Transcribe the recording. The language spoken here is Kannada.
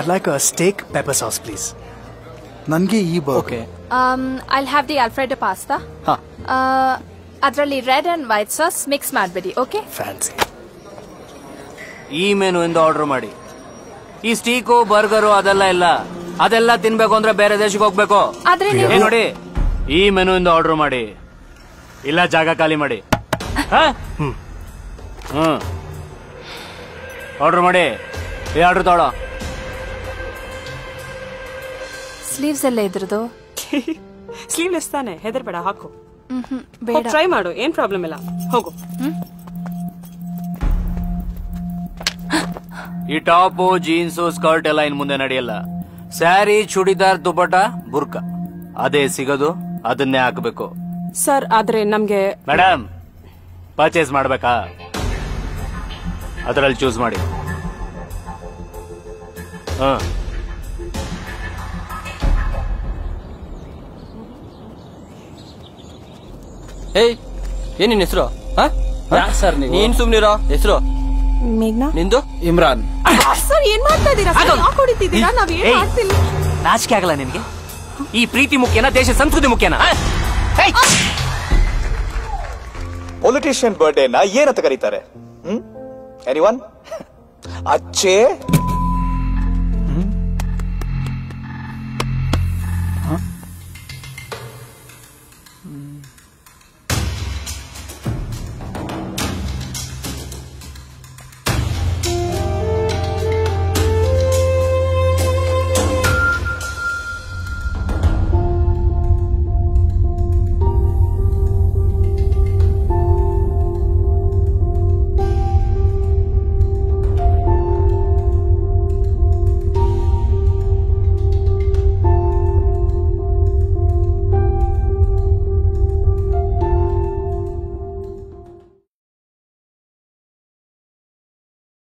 I like steak pepper sauce please ನನಗೆ ಈ okay I have the alfredo pasta ಹಾ ಅದರಲ್ಲಿ red and white sauce mix ಮಾಡಬೇಡಿ ಓಕೆ ಫ್ಯಾನ್ಸಿ ಈ ಮೆನು ಎಂದು ಆರ್ಡರ್ ಮಾಡಿ. ಈ ಸ್ಟೀಕು ಬರ್ಗರು ಅದೆಲ್ಲ ಇಲ್ಲ. ಅದೆಲ್ಲ ತಿನ್ಬೇಕು ಅಂದ್ರೆ ಬೇರೆ ದೇಶಕ್ಕೆ ಹೋಗ್ಬೇಕು. ಆದ್ರೆ ನೀವು ಏ ನೋಡಿ ಈ ಮೆನು ಇಂದ ಆರ್ಡರ್ ಮಾಡಿ. ಇಲ್ಲ ಜಾಗ ಖಾಲಿ ಮಾಡಿ. ಹ್ಮ್. ಆರ್ಡರ್ ಮಾಡಿ. ಈ ಆರ್ಡರ್ ತಗೊಳ್ಳೋ. ಸ್ಲೀವ್ಸ್ ಎಲ್ಲ ಇದ್ರದ್ದು ಸ್ಲೀವ್ಲೆಸ್ ತಾನೆ ಹೆದರ್ಬೇಡ ಹಾಕು. ಬೇಡ. ಟ್ರೈ ಮಾಡು ಏನ್ ಪ್ರಾಬ್ಲಮ್ ಇಲ್ಲ. ಹೋಗು. ಈ ಟಾಪು ಜೀನ್ಸು ಸ್ಕರ್ಟ್ ಎಲ್ಲ ಇನ್ ಮುಂದೆ ನಡೆಯಲ್ಲ. ಸ್ಯಾರಿ ಚೂಡಿದಾರ್ ದುಬಟ ಬುರ್ಕ. ಅದೇ ಸಿಗೋದು ಅದನ್ನೇ ಹಾಕಬೇಕು. ಸರ್ ಆದ್ರೆ ನಮ್ಗೆ ಮೇಡಮ್ ಪರ್ಚೇಸ್ ಮಾಡ್ಬೇಕಾ? ಅದರಲ್ಲಿ ಚೂಸ್ ಮಾಡಿ. ಹ. ಏಯ್ ಏನ್ ನಿನ್ ಹೆಸರು? ಸರ್ ನೀನ್ ಸುಮ್ನಿರೋ ಹೆಸರು? ನಿಂದು? ಇಮ್ರಾನ್. ಸರ್ ಏನ್ ಮಾಡ್ತಾ ಇದ್ದೀರಾ ನಾಚಿಕೆ ಆಗಲ್ಲ ನಿನ್ಗೆ. ಈ ಪ್ರೀತಿ ಮುಖ್ಯನಾ ದೇಶ ಸಂಸ್ಕೃತಿ ಮುಖ್ಯನಾ? ಪೊಲಿಟಿಷಿಯನ್ ಬರ್ಡೇನ ಏನಂತ ಕರೀತಾರೆ? ಹ್ಮ್? ಎನಿ ಒನ್ ಅಚ್ಚೆ